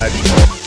I-